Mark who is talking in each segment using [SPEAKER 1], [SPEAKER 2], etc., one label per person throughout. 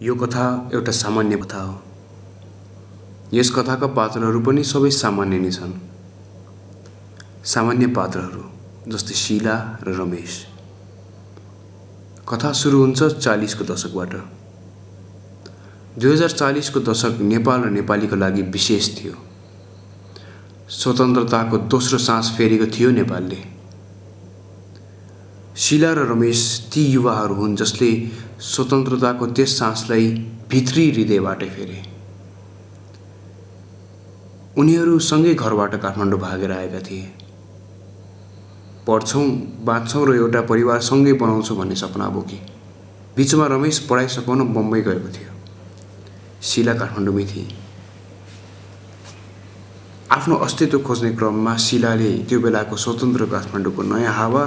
[SPEAKER 1] यो कथा एउटा सामान्य कथा हो। यस कथाका पात्रहरू पनि सबै सामान्य नै छन्। सामान्य पात्रहरू जस्तै शिला र रमेश। कथा सुरु हुन्छ चालिसको दशकबाट। दुई हजार चालिसको दशक नेपाल र नेपालीको लागि विशेष थियो। स्वतन्त्रताको दोस्रो सास फेरेको थियो नेपालले। शिला र रमेश ती युवाहरू हुन् जसले स्वतन्त्रताको त्यस सासलाई भित्री हृदयबाटै फेरे। उनीहरू सँगै घरबाट काठमाडौँ भागेर आएका थिए। पढ्छौँ बाँच्छौँ र एउटा परिवार सँगै बनाउँछौँ भन्ने सपना बोकी। बिचमा रमेश पढाइ सघाउन बम्बई गएको थियो। शिला काठमाडौँमै थिए। आफ्नो अस्तित्व खोज्ने क्रममा शिलाले त्यो बेलाको स्वतन्त्र काठमाडौँको नयाँ हावा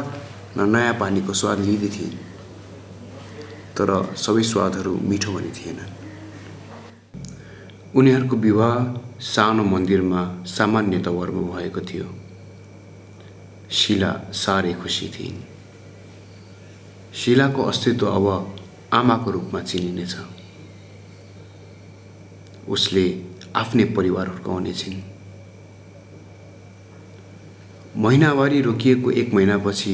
[SPEAKER 1] र नयाँ पानीको स्वाद लिँदै थिइन् तर सबै स्वादहरू मिठो पनि थिएन। उनीहरूको विवाह सानो मन्दिरमा सामान्य तवरमा भएको थियो। शिला साह्रै खुसी थिइन्। शिलाको अस्तित्व अब आमाको रूपमा चिनिनेछ। उसले आफ्नै परिवार हुर्काउने छिन् महिनावारी रोकिएको एक महिनापछि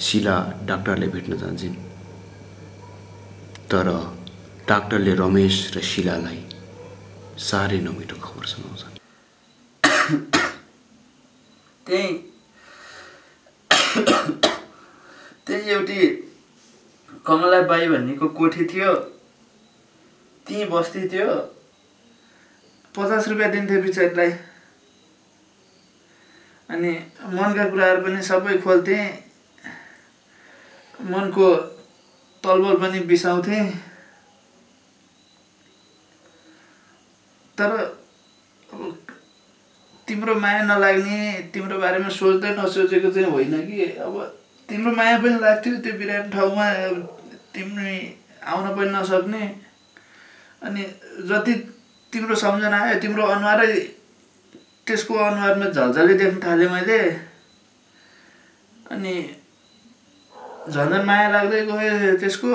[SPEAKER 1] शिला डाक्टरले भेट्न जान्छन्। तर डाक्टरले रमेश र शिलालाई साह्रै नमिठो खबर सुनाउँछन्
[SPEAKER 2] त्यही त्यही एउटी कमला बाई भन्नेको कोठी थियो त्यहीँ बस्ती थियो। पचास रुपियाँ दिन्थ्यो बिचरीलाई अनि मनका कुराहरू पनि सबै खोल्थेँ। मनको तलबल पनि बिसाउँथेँ। तर तिम्रो माया नलाग्ने तिम्रो बारेमा सोच्दै नसोचेको चाहिँ होइन कि। अब तिम्रो माया पनि लाग्थ्यो त्यो बिराट ठाउँमा तिमी आउन पनि नसक्ने। अनि जति तिम्रो सम्झना आयो तिम्रो अनुहारै त्यसको अनुहारमा झल्झलै देख्न थालेँ मैले। अनि झन् माया लाग्दै गयो त्यसको।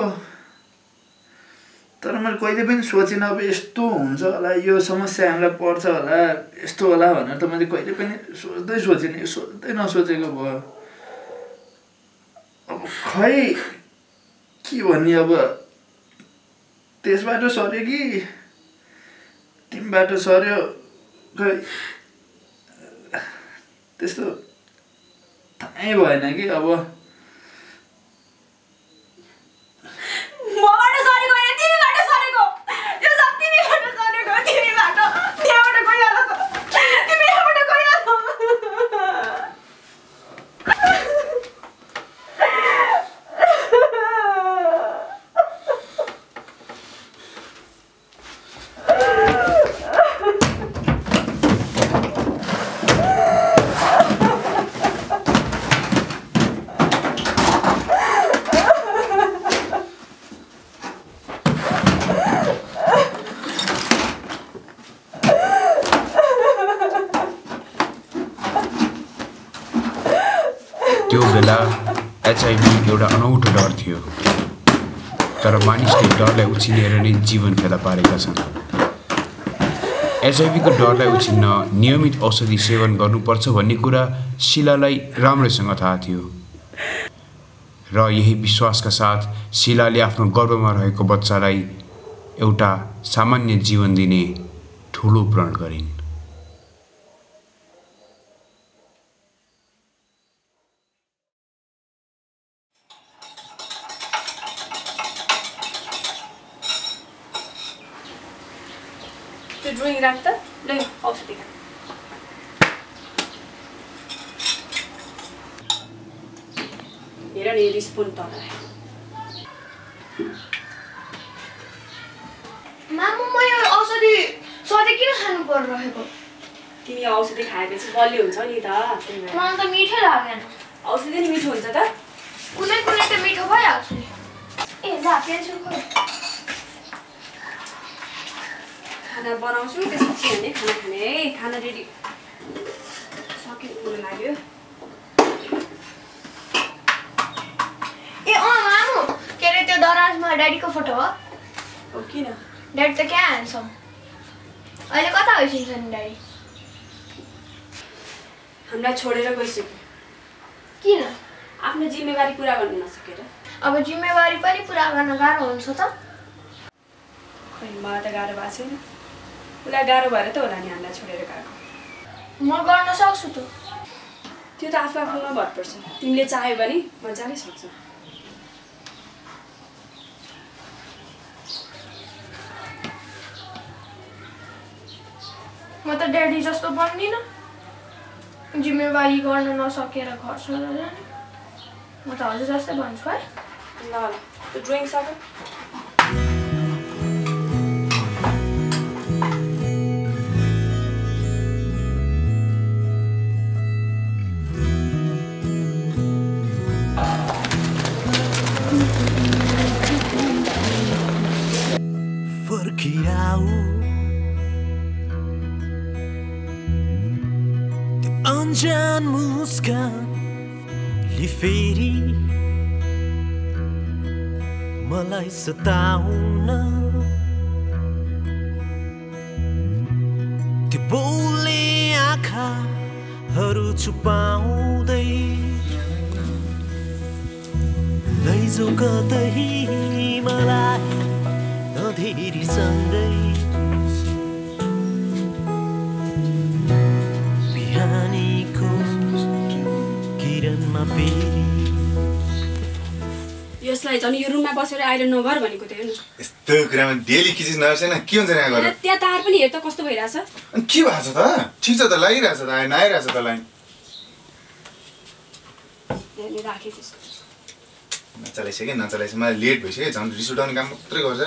[SPEAKER 2] तर मैले कहिले पनि सोचिनँ अब यस्तो हुन्छ होला यो समस्या हामीलाई पर्छ होला यस्तो होला भनेर त मैले कहिले पनि सोच्दै सोचेन सोच्दै नसोचेको भयो। अब खै के भन्ने अब? त्यसबाट सर्यो कि? तिमीबाट सर्यो खै? त्यस्तो थाहै भएन कि अब।
[SPEAKER 1] more तर मानिसले डरलाई उछिनेर नै जीवन फेला पारेका छन्। एचआइभीको डरलाई उछिन्न नियमित औषधि सेवन गर्नुपर्छ भन्ने कुरा शिलालाई राम्रैसँग थाहा थियो। र यही विश्वासका साथ शिलाले आफ्नो गर्भमा रहेको बच्चालाई एउटा सामान्य जीवन दिने ठुलो प्रण गरिन्
[SPEAKER 3] त्यो ड्रइङ राख त ल यो औषधि खा हेर नि रिस्पोन तल
[SPEAKER 4] मामु म यो औषधि सधैँ किन खानु परिरहेको
[SPEAKER 3] तिमी औषधि खाएपछि बलियो हुन्छ नि त।
[SPEAKER 4] मलाई त मिठै लागेन
[SPEAKER 3] औषधि नि मिठो हुन्छ त।
[SPEAKER 4] कुनै कुनै त मिठो भइहाल्छ। नि ए पेन्सिल खोइ
[SPEAKER 3] खाना बनाउँछु त्यसपछि भने खाना खाने। है खाना रेडी। लाग्यो
[SPEAKER 4] ए अँ मामु के अरे त्यो दराजमा ड्याडीको फोटो हो।
[SPEAKER 3] हो किन?
[SPEAKER 4] ड्याडी त क्या ह्यान्डसम अहिले कता भइसक्छ नि ड्याडी
[SPEAKER 3] हामीलाई छोडेर गइसक्यो।
[SPEAKER 4] किन?
[SPEAKER 3] आफ्नो जिम्मेवारी पुरा गर्न नसकेर।
[SPEAKER 4] अब जिम्मेवारी पनि पुरा गर्न गाह्रो हुन्छ त।
[SPEAKER 3] खै मलाई त गाह्रो भएको छैन। उसलाई गाह्रो भएर त होला नि हामीलाई छोडेर गएको।
[SPEAKER 4] म गर्न सक्छु त।
[SPEAKER 3] त्यो त आफू आफूमा भर पर्छ। तिमीले चाह्यो भने मजाले सक्छौ।
[SPEAKER 4] म त ड्याडी जस्तो बन्दिनँ। जिम्मेवारी गर्न नसकेर घर छोडेर जाने। म त हजुर जस्तै भन्छु है।
[SPEAKER 3] ल ल त्यो ड्रइङ सक्यो
[SPEAKER 5] अन्जान मुस्कानले फेरि मलाई सताउन त्यो बोल्ने आँखाहरू छुपाउँदै लैजाउ कतै मलाई नधेरीसँगै बिहानीको
[SPEAKER 3] यसलाई झन् यो रुममा बसेर आएर नगर भनेको थियो नि
[SPEAKER 6] यस्तो कुरामा डेली किचिस के हुन्छ यहाँ गरेर
[SPEAKER 3] त्यहाँ तार पनि हेर त कस्तो भइरहेछ।
[SPEAKER 6] अनि के भएको छ त? ठिक छ त लागिरहेछ त त लाइन।
[SPEAKER 3] यहाँनिर राखेँ त्यसको।
[SPEAKER 6] नचलाइसकेँ नचलाइसकेँ मलाई लेट भइसक्यो झन् रिस उठाउने काम मात्रै गर्छ।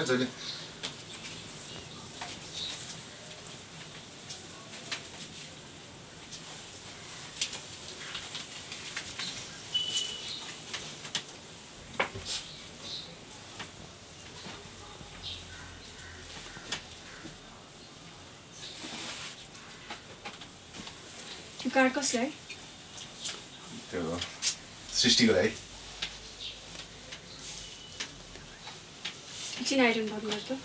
[SPEAKER 3] त्यो कार्ड कसलाई
[SPEAKER 6] त्यो सृष्टिको लागि
[SPEAKER 3] एकछिन आइरन बन्द गर्छु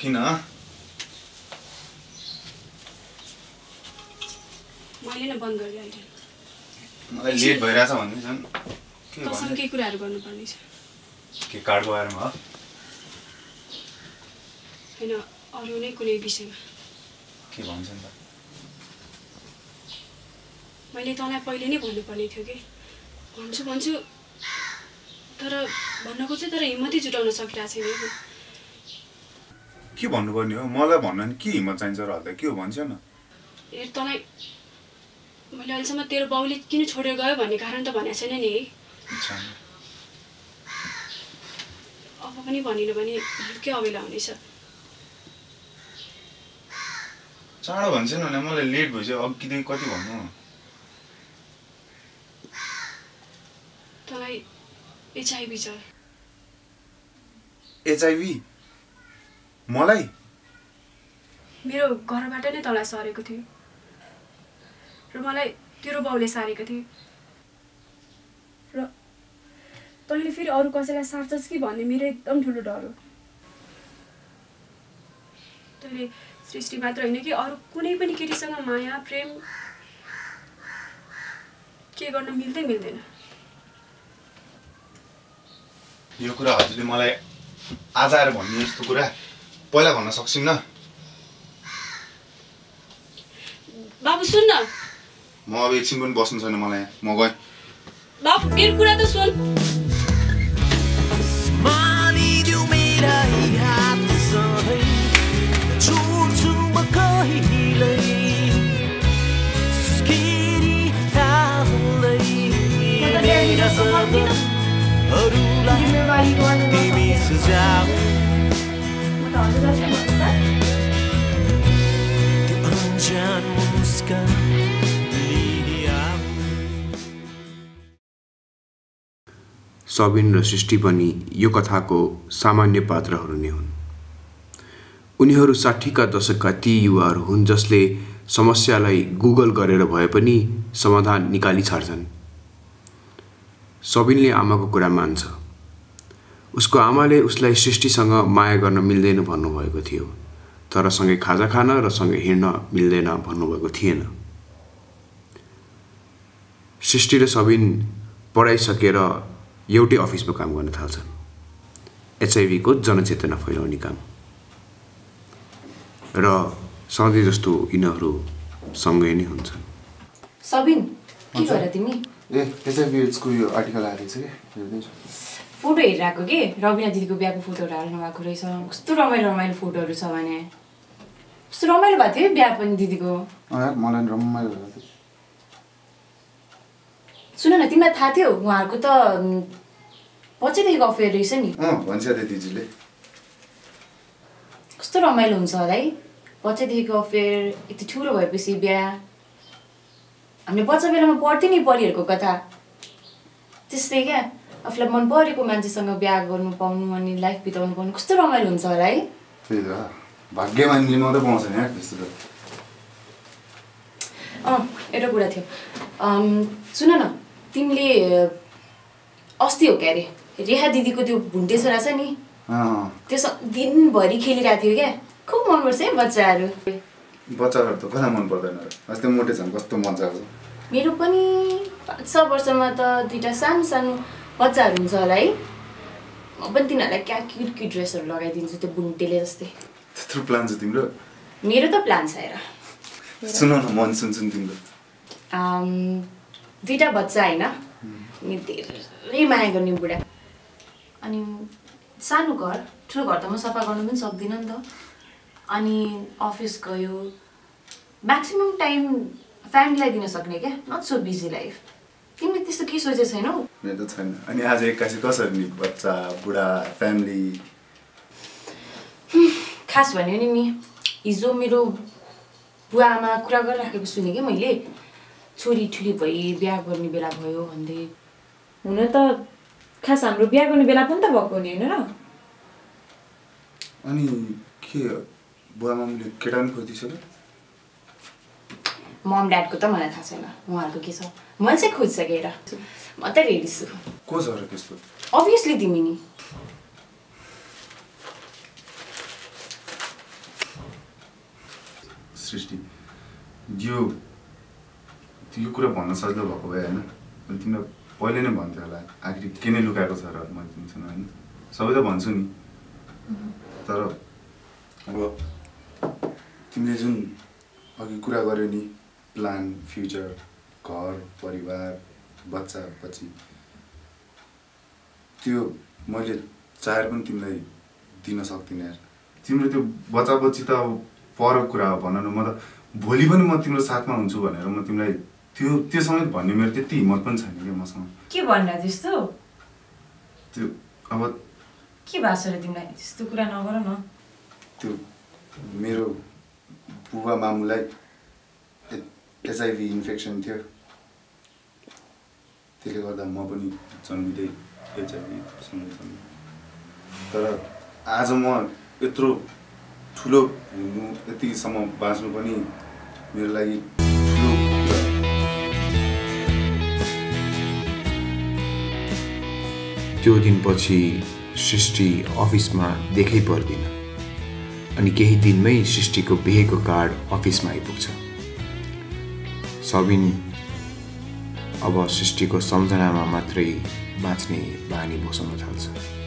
[SPEAKER 6] किन
[SPEAKER 3] मैले नै बन्द गरेँ आइरन
[SPEAKER 6] मलाई लेट भइरहेछ भन्दै
[SPEAKER 3] केही कुराहरू गर्नुपर्ने छ
[SPEAKER 6] के कार्डको बारेमा हो
[SPEAKER 3] होइन अरू नै कुनै विषयमा।
[SPEAKER 6] के भन्छ नि त?
[SPEAKER 3] मैले तँलाई पहिले नै भन्नुपर्ने थियो कि? भन्छु भन्छु। तर भन्न खोज्छु तर हिम्मतै जुटाउन सकिरहेको छैन।
[SPEAKER 6] के? भन्नुपर्ने हो? मलाई भन्न नि के हिम्मत चाहिन्छ र हल्दा के हो भन्छ न।
[SPEAKER 3] हेर तँलाई मैले अहिलेसम्म तेरो बाउले किन छोडेर गयो भन्ने कारण त भनेको छैन नि है। अब पनि भनिनँ भने के अबेला हुनेछ।
[SPEAKER 6] चाँडो भन्छ नि मलाई लेट भइसक्यो अघिदेखि कति भन्नु?
[SPEAKER 3] तँलाई एचआइभी छ।
[SPEAKER 6] एचआइभी? मलाई?
[SPEAKER 3] मेरो घरबाट नै तँलाई सरेको थियो। र मलाई तेरो बाउले सारेको थियो र तैँले फेरि अरू कसैलाई सार्छस् कि भन्ने मेरो एकदम ठुलो डर हो। तैँले सृष्टि मात्र होइन कि अरू कुनै पनि केटीसँग माया प्रेम के गर्न मिल्दै मिल्दैन।
[SPEAKER 6] यो कुरा हजुरले मलाई आज आएर भन्ने यस्तो कुरा पहिला भन्न सक्छौँ न
[SPEAKER 3] बाबु सुन न।
[SPEAKER 6] म अब एकछिन पनि बस्नु छैन मलाई। म गएँ।
[SPEAKER 3] बाबु मेरो कुरा त सुन।
[SPEAKER 1] सबिन र सृष्टि पनि यो कथाको सामान्य पात्रहरू नै हुन्। उनीहरू साठीका दशकका ती युवाहरू हुन् जसले समस्यालाई गुगल गरेर भए पनि समाधान निकाली छाड्छन्। सबिनले आमाको कुरा मान्छ। उसको आमाले उसलाई सृष्टिसँग माया गर्न मिल्दैन भन्नुभएको थियो। तर सँगै खाजा खान र सँगै हिँड्न मिल्दैन भन्नुभएको थिएन। सृष्टि र सबिन पढाइसकेर एउटै अफिसमा काम गर्न थाल्छन्। एचआइभीको जनचेतना फैलाउने काम। र सधैँ जस्तो यिनीहरू सँगै नै हुन्छन्।
[SPEAKER 7] सबिन के गर तिमी?
[SPEAKER 6] ए यो आर्टिकल आएको छ कि? हेर्दैछु
[SPEAKER 7] फोटो हेरिरहेको कि? रविना दिदीको बिहाको फोटोहरू हाल्नु भएको रहेछ। कस्तो रमाइलो रमाइलो फोटोहरू छ भने। कस्तो रमाइलो भएको थियो बिहा पनि दिदीको।
[SPEAKER 6] मलाई रमाइलो भएको थियो।
[SPEAKER 7] सुन न तिमीलाई थाहा थियो उहाँहरूको त बच्चैदेखिको अफेयर रहेछ नि।
[SPEAKER 6] भन्छ दिदीले।
[SPEAKER 7] कस्तो रमाइलो हुन्छ होला है। बच्चैदेखिको अफेयर यति ठुलो भएपछि बिहा। हामीले बच्चा बेलामा पढ्थ्यो नि परिहरूको कथा। त्यस्तै क्या? आफूलाई मन परेको मान्छेसँग बिहा गर्नु पाउनु अनि लाइफ बिताउनु पाउनु कस्तो रमाइलो हुन्छ होला है?
[SPEAKER 6] त्यही त। भाग्यमानीले मात्रै पाउँछ नि त्यस्तो त।
[SPEAKER 7] अँ एउटा कुरा थियो। सुन न तिमीले अस्ति हो क्या अरे रेहा दिदीको त्यो भुन्टे छोरा छ नि। त्यो दिनभरि खेलिरहेको थियो क्या? खुब मनपर्छ है बच्चाहरू।
[SPEAKER 6] बच्चाहरू त कता मन पर्दैन र? अस्ति मोटे छन् कस्तो मजा आउँछ?
[SPEAKER 7] मेरो पनि पाँच छ वर्षमा त दुइटा सानो सानो बच्चाहरू हुन्छ होला है। म पनि तिनीहरूलाई क्या क्युट क्युट ड्रेसहरू लगाइदिन्छु त्यो बुन्टेले जस्तै।
[SPEAKER 6] त्यत्रो प्लान छ तिम्रो?
[SPEAKER 7] मेरो त प्लान छ हेर।
[SPEAKER 6] सुन न मन सुन्छु नि तिम्रो।
[SPEAKER 7] दुइटा बच्चा होइन। अनि धेरै माया गर्ने बुढा। अनि सानो घर ठुलो घर त म सफा गर्नु पनि सक्दिनँ नि त। अनि अफिस गयो। म्याक्सिमम् टाइम फ्यामिलीलाई दिन सक्ने क्या? नट सो बिजी लाइफ तिमीले त्यस्तो केही सोचेको छैनौ?
[SPEAKER 6] मेरो त छैन। अनि आज एक्कासी कसरी नि? बच्चा बुढा फ्यामिली
[SPEAKER 7] खास भन्यो नि नि हिजो मेरो बुवा आमा कुरा गरिराखेको सुनेँ कि मैले। छोरी ठुली भई बिहा गर्ने बेला भयो भन्दै। हुन त खास हाम्रो बिहा गर्ने बेला पनि त भएको नि होइन र?
[SPEAKER 6] अनि के बुवा मम्मीले केटा पनि खोजिसक्यो
[SPEAKER 7] मम ड्याडको त मलाई थाहा छैन। उहाँहरूको के छ? मैले चाहिँ खोजिसकेँ हेर म त रेडी छु
[SPEAKER 6] को छ र त्यस्तो?
[SPEAKER 7] अभियसली तिमी नि।
[SPEAKER 6] सृष्टि यो यो कुरा भन्न सजिलो भएको भए होइन? तिमीलाई पहिले नै भन्थ्यो होला आखिर के नै लुकाएको छ र मैले तिमीसँग होइन? सबै त भन्छु नि। तर अब तिमीले जुन अघि कुरा गर्यो नि प्लान फ्युचर घर परिवार बच्चा बच्ची त्यो मैले चाहेर पनि तिमीलाई दिन सक्दिनँ यार। तिम्रो त्यो बच्चा बच्ची त अब परको कुरा हो भन न म त भोलि पनि म तिम्रो साथमा हुन्छु भनेर म तिमीलाई त्यो त्यो समेत भन्ने मेरो त्यति हिम्मत पनि छैन क्या मसँग।
[SPEAKER 7] के भन्नु त्यस्तो
[SPEAKER 6] त्यो अब
[SPEAKER 7] के भएको छ र तिमीलाई? त्यस्तो कुरा नगर न।
[SPEAKER 6] त्यो मेरो बुबा मामुलाई एचआइभी इन्फेक्सन थियो त्यसले गर्दा म पनि जन्मिँदै एचआइभी सँगै जन्मेँ तर आज म यत्रो ठुलो हुनु यतिसम्म बाँच्नु पनि मेरो लागि।
[SPEAKER 1] त्यो दिनपछि सृष्टि अफिसमा देखै पर्दिन अनि केही दिनमै सृष्टिको बिहेको कार्ड अफिसमा आइपुग्छ। सबिन अब सृष्टिको सम्झनामा मात्रै बाँच्ने बानी बसाउन थाल्छ।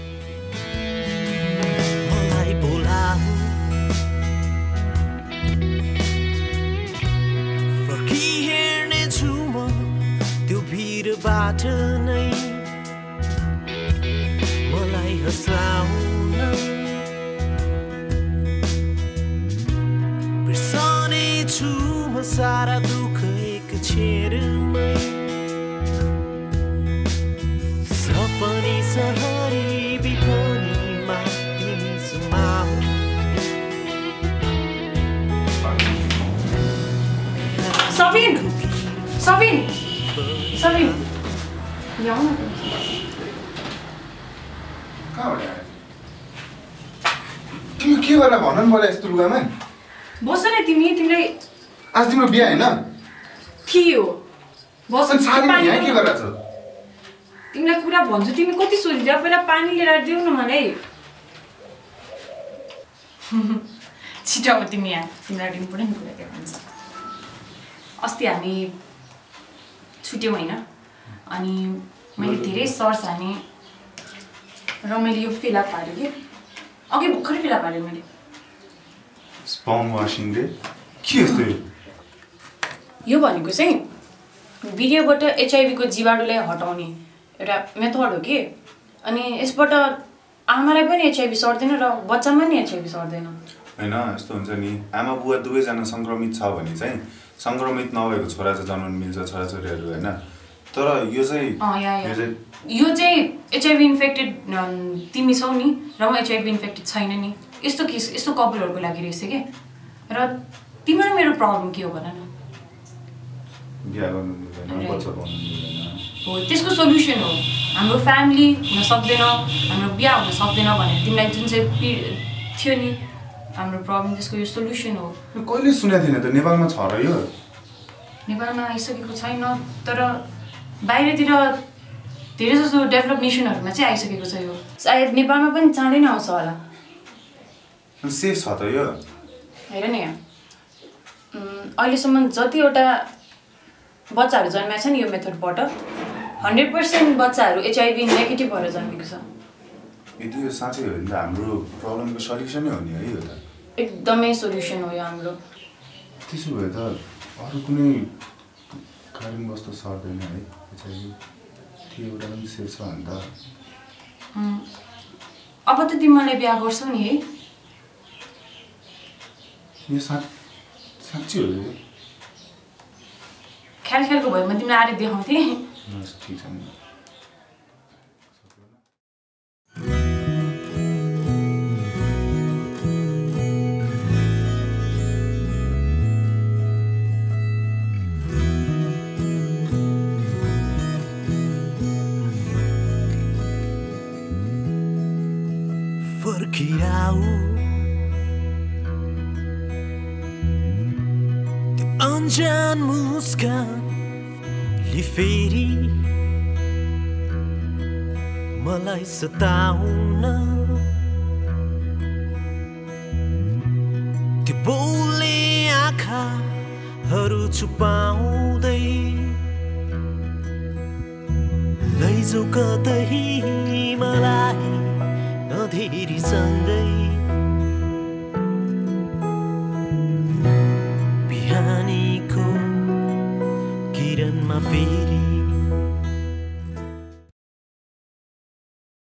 [SPEAKER 7] आउन त।
[SPEAKER 6] कहाँबाट आयो? तिमी के गरेर भन न मलाई यस्तो लुगामा
[SPEAKER 7] बस न तिमी तिमीलाई
[SPEAKER 6] आज तिम्रो बिहा होइन
[SPEAKER 7] थियो बस
[SPEAKER 6] के। गरेर छ
[SPEAKER 7] तिमीलाई कुरा भन्छु तिमी कति सोधिदियो पहिला पानी लिएर देऊ न मलाई छिटो अब तिमी यहाँ तिमीलाई कुरा के भन्छ अस्ति हामी छुट्यौँ होइन। अनि मैले धेरै सर्च हाने र मैले यो फेला पारेँ कि। अघि भर्खरै फेला पारेँ मैले।
[SPEAKER 6] के यो?
[SPEAKER 7] भनेको चाहिँ भिडियोबाट एचआइभीको जीवाणुलाई हटाउने एउटा मेथड हो कि। अनि यसबाट आमालाई पनि एचआइभी सर्दैन र बच्चामा नि एचआइभी सर्दैन।
[SPEAKER 6] होइन यस्तो हुन्छ नि। आमा बुवा दुवैजना सङ्क्रमित छ भने चाहिँ सङ्क्रमित नभएको छोरा चाहिँ जन्मनु मिल्छ छोराछोरीहरू होइन तर यो चाहिँ
[SPEAKER 7] या,
[SPEAKER 6] चाहिँ
[SPEAKER 7] एचआइभी इन्फेक्टेड तिमी छौ नि र म एचआइभी इन्फेक्टेड छैन नि यस्तो केस यस्तो कपलहरूको लागि रहेछ कि र तिम्रो मेरो प्रब्लम के हो भन न हो त्यसको सोल्युसन हो हाम्रो फ्यामिली हुन सक्दैन हाम्रो बिहा हुन सक्दैन भनेर तिमीलाई जुन चाहिँ थियो नि हाम्रो प्रब्लम त्यसको यो सोल्युसन हो।
[SPEAKER 6] कहिले सुनेको थिएन त? नेपालमा छ र यो।
[SPEAKER 7] नेपालमा आइसकेको छैन तर बाहिरतिर धेरै जसो डेभलप नेसनहरूमा चाहिँ आइसकेको छ यो। सायद नेपालमा पनि चाँडै नै आउँछ होला।
[SPEAKER 6] सेफ छ त यो।
[SPEAKER 7] हेर नि अहिलेसम्म जतिवटा बच्चाहरू जन्मेको छ नि यो मेथडबाट हन्ड्रेड पर्सेन्ट बच्चाहरू एचआइभी नेगेटिभ भएर जन्मेको छ।
[SPEAKER 6] यदि यो साँच्चै हो भने त हाम्रो प्रब्लमको सल्युसनै हो नि है यो त।
[SPEAKER 7] एकदमै सोल्युसन हो यो हाम्रो।
[SPEAKER 6] त्यसो भए त अरू कुनै कारण वस्तु सर्दैन है? एचआइभी त्यो एउटा पनि सेफ छ भने त।
[SPEAKER 7] उम्, अब त तिमी मलाई बिहा गर्छौ नि है।
[SPEAKER 6] यो साँच साँच्ची हो
[SPEAKER 7] ख्याल ख्यालको भयो म तिमीलाई आएर देखाउँथेँ।
[SPEAKER 6] ठिक छ। नि
[SPEAKER 5] मलाई सताउन। त्यो बोल्ने आँखाहरू छुपाउँदै लैजाऊ कतै मलाई अधेरीसँगै बिहानीको